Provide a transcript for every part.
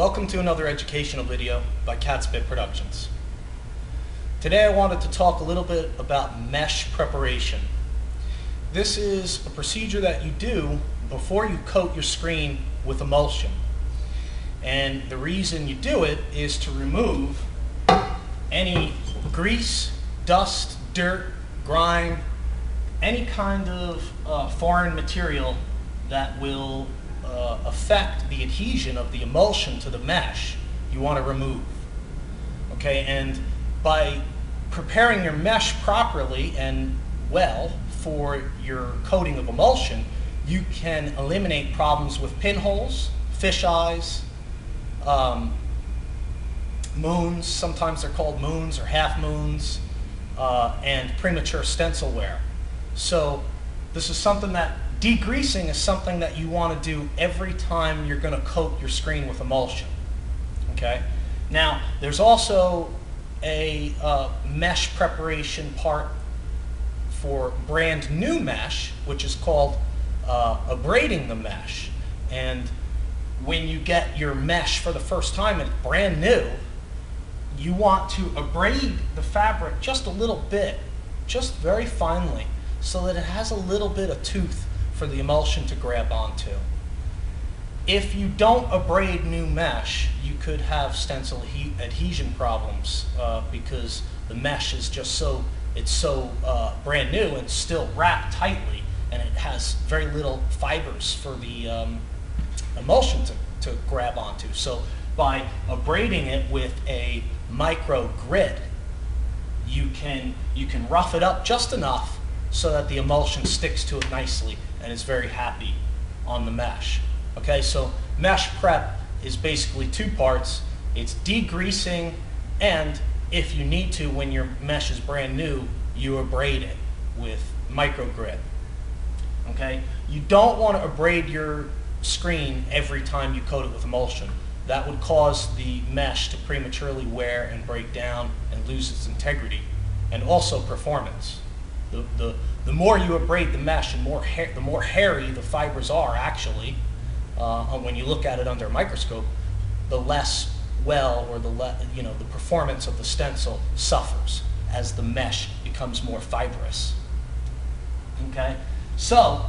Welcome to another educational video by Catspit Productions. Today I wanted to talk a little bit about mesh preparation. This is a procedure that you do before you coat your screen with emulsion. And the reason you do it is to remove any grease, dust, dirt, grime, any kind of uh, foreign material that will uh, affect the adhesion of the emulsion to the mesh you want to remove. Okay, and by preparing your mesh properly and well for your coating of emulsion, you can eliminate problems with pinholes, fish eyes, um, moons, sometimes they're called moons or half moons, uh, and premature stencil wear. So this is something that degreasing is something that you want to do every time you're going to coat your screen with emulsion. Okay. Now there's also a uh, mesh preparation part for brand new mesh, which is called uh, abrading the mesh. And when you get your mesh for the first time and it's brand new, you want to abrade the fabric just a little bit, just very finely, so that it has a little bit of tooth for the emulsion to grab onto. If you don't abrade new mesh, you could have stencil adhesion problems uh, because the mesh is just so, it's so uh, brand new and still wrapped tightly and it has very little fibers for the um, emulsion to, to grab onto. So by abrading it with a micro grit, you can, you can rough it up just enough so that the emulsion sticks to it nicely and is very happy on the mesh. Okay, so mesh prep is basically two parts. It's degreasing and if you need to, when your mesh is brand new, you abrade it with micro grit. Okay, you don't want to abrade your screen every time you coat it with emulsion. That would cause the mesh to prematurely wear and break down and lose its integrity and also performance. The, the, the more you abrade the mesh and more the more hairy the fibers are actually, uh, when you look at it under a microscope, the less well or the le you know the performance of the stencil suffers as the mesh becomes more fibrous. Okay, so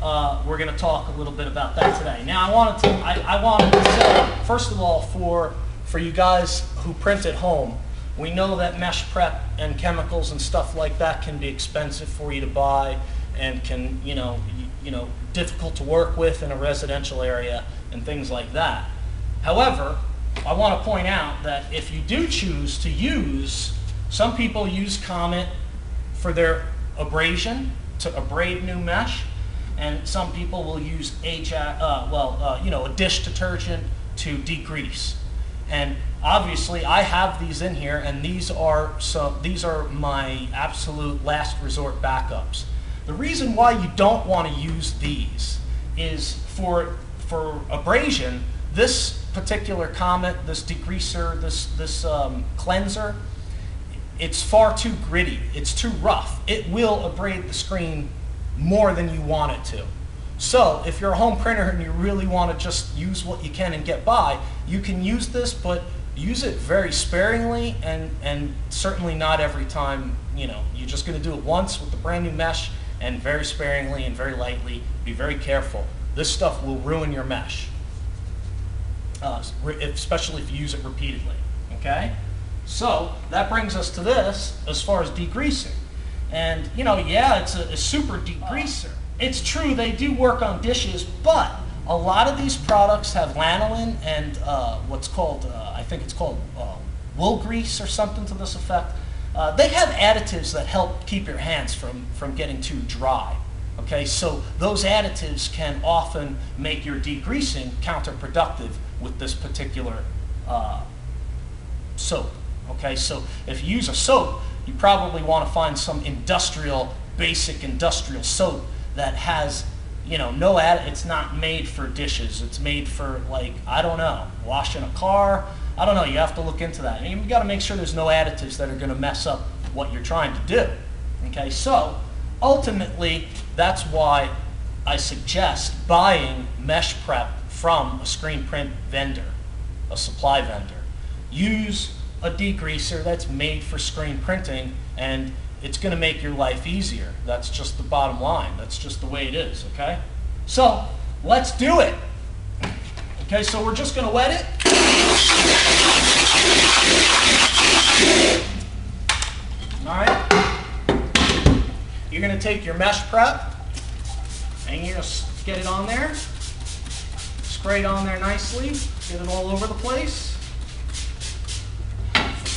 uh, we're going to talk a little bit about that today. Now I wanted to I, I wanted to say first of all for for you guys who print at home, we know that mesh prep and chemicals and stuff like that can be expensive for you to buy and can, you know, you, know, difficult to work with in a residential area and things like that. However, I want to point out that if you do choose to use, some people use Comet for their abrasion, to abrade new mesh, and some people will use Ajax, uh, well, uh, you know, a dish detergent to degrease. And obviously I have these in here and these are so these are my absolute last resort backups. The reason why you don't want to use these is for for abrasion, this particular Comet, this degreaser, this this um, cleanser, it's far too gritty. It's too rough. It will abrade the screen more than you want it to. So if you're a home printer and you really want to just use what you can and get by, you can use this, but use it very sparingly and, and certainly not every time, you know, you're just going to do it once with the brand new mesh and very sparingly and very lightly. Be very careful. This stuff will ruin your mesh, uh, especially if you use it repeatedly, okay? So that brings us to this as far as degreasing. And, you know, yeah, it's a, a super degreaser. It's true, they do work on dishes, but a lot of these products have lanolin and uh, what's called, uh, I think it's called uh, wool grease or something to this effect. Uh, they have additives that help keep your hands from, from getting too dry. Okay, so those additives can often make your degreasing counterproductive with this particular uh, soap. Okay, so if you use a soap, you probably want to find some industrial, basic industrial soap that has you know, no ad, it's not made for dishes. It's made for like, I don't know, washing a car. I don't know, you have to look into that. And you gotta make sure there's no additives that are gonna mess up what you're trying to do. Okay, so ultimately, that's why I suggest buying mesh prep from a screen print vendor. a supply vendor. Use a degreaser that's made for screen printing and it's going to make your life easier. That's just the bottom line. That's just the way it is, okay? So, let's do it. Okay, so we're just going to wet it. All right. You're going to take your mesh prep and you're going to get it on there. Spray it on there nicely. Get it all over the place.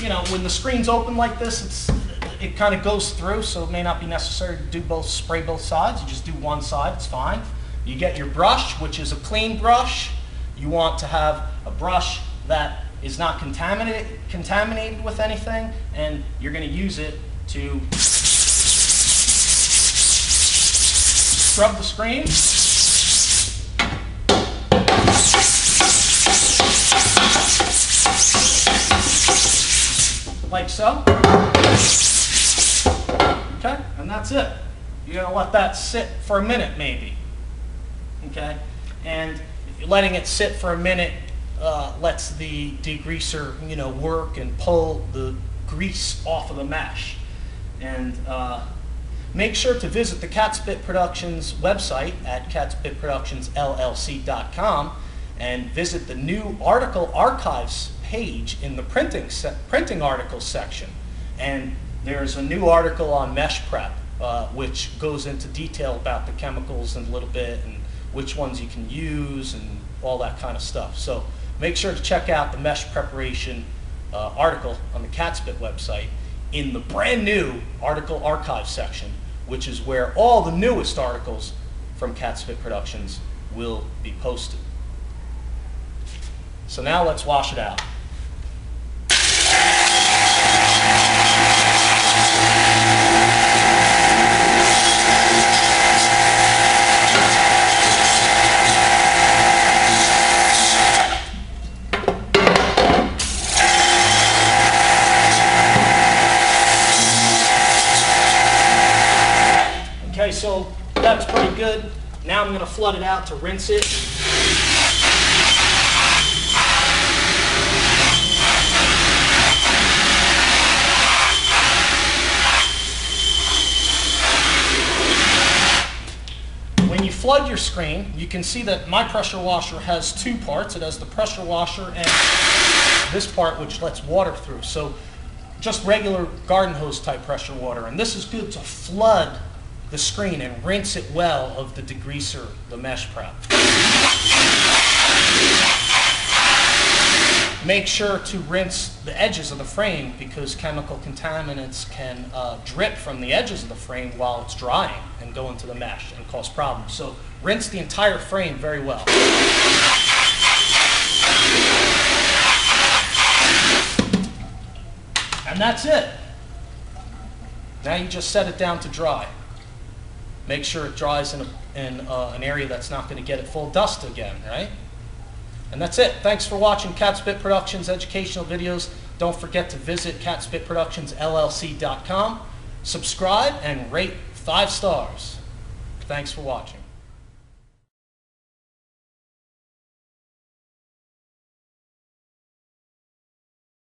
You know, when the screen's open like this, it's it kind of goes through, so it may not be necessary to do both spray both sides. You just do one side, it's fine. You get your brush, which is a clean brush. You want to have a brush that is not contaminated, contaminated with anything, and you're going to use it to scrub the screen. Like so. Okay, and that's it. You're going to let that sit for a minute maybe. Okay, and letting it sit for a minute uh, lets the degreaser, you know, work and pull the grease off of the mesh. And uh, make sure to visit the Catspit Productions website at catspitproductionsllc.com and visit the new article archives page in the printing printing articles section. And there's a new article on mesh prep, uh, which goes into detail about the chemicals in a little bit and which ones you can use and all that kind of stuff. So make sure to check out the mesh preparation uh, article on the Catspit website in the brand new article archive section, which is where all the newest articles from Catspit Productions will be posted. So now let's wash it out. Now I'm going to flood it out to rinse it. When you flood your screen, you can see that my pressure washer has two parts. It has the pressure washer and this part which lets water through. So just regular garden hose type pressure water. And this is good to flood the screen and rinse it well of the degreaser, the mesh prep. Make sure to rinse the edges of the frame because chemical contaminants can uh, drip from the edges of the frame while it's drying and go into the mesh and cause problems. So rinse the entire frame very well. And that's it. Now you just set it down to dry. Make sure it dries in, a, in uh, an area that's not going to get it full dust again, right? And that's it. Thanks for watching Catspit Productions educational videos. Don't forget to visit catspitproductionsllc.com. Subscribe and rate five stars. Thanks for watching.